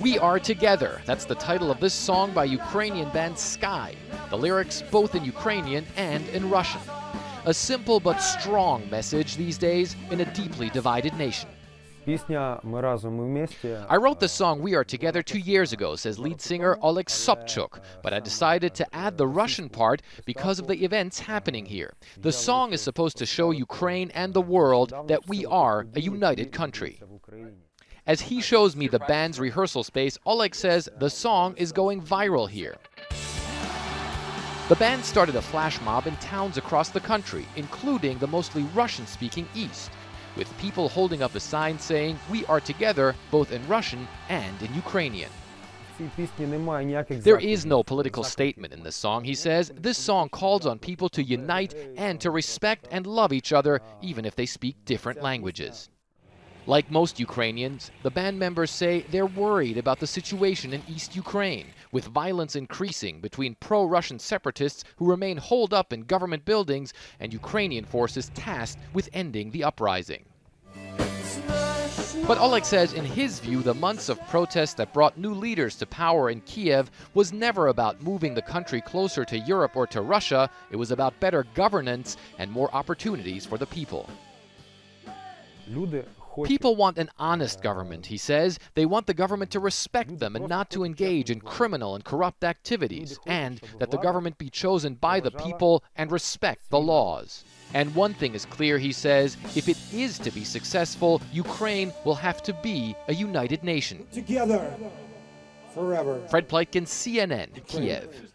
We Are Together. That's the title of this song by Ukrainian band Sky. The lyrics both in Ukrainian and in Russian. A simple but strong message these days in a deeply divided nation. I wrote the song We Are Together two years ago, says lead singer Oleg Sobchuk, but I decided to add the Russian part because of the events happening here. The song is supposed to show Ukraine and the world that we are a united country. As he shows me the band's rehearsal space, Oleg says the song is going viral here. The band started a flash mob in towns across the country, including the mostly Russian-speaking East, with people holding up a sign saying, we are together, both in Russian and in Ukrainian. There is no political statement in this song, he says. This song calls on people to unite and to respect and love each other, even if they speak different languages. Like most Ukrainians, the band members say they're worried about the situation in East Ukraine, with violence increasing between pro Russian separatists who remain holed up in government buildings and Ukrainian forces tasked with ending the uprising. But Oleg says, in his view, the months of protest that brought new leaders to power in Kiev was never about moving the country closer to Europe or to Russia. It was about better governance and more opportunities for the people. People want an honest government, he says. They want the government to respect them and not to engage in criminal and corrupt activities, and that the government be chosen by the people and respect the laws. And one thing is clear, he says if it is to be successful, Ukraine will have to be a united nation. Together, forever. Fred Pleitgen, CNN, Kiev.